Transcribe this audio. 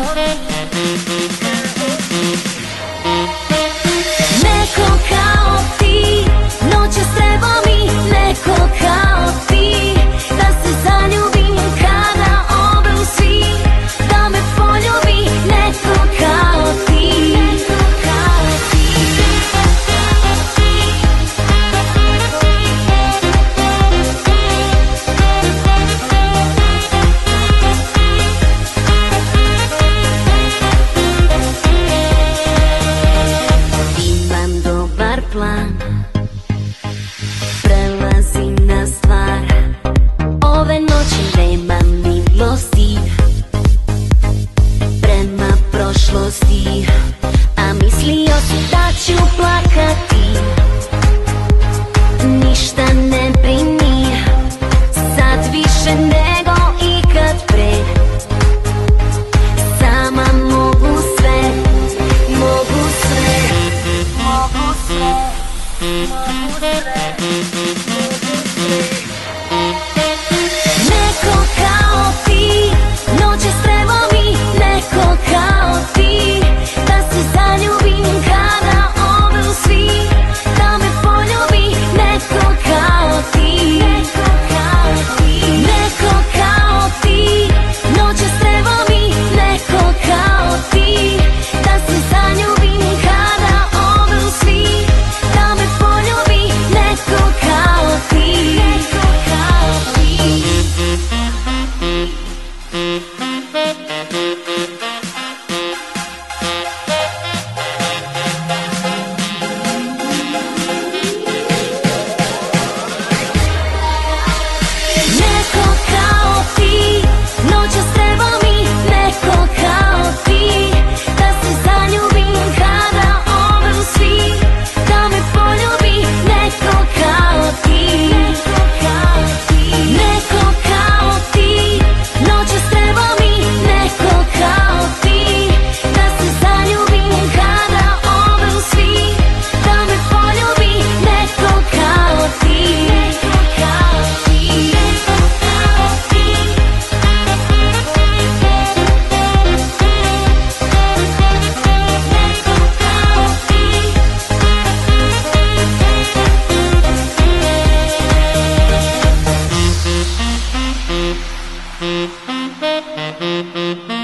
Oh, dan Prelazi na stvar Ove noći nema milosti Prema prošlosti Mama, Thank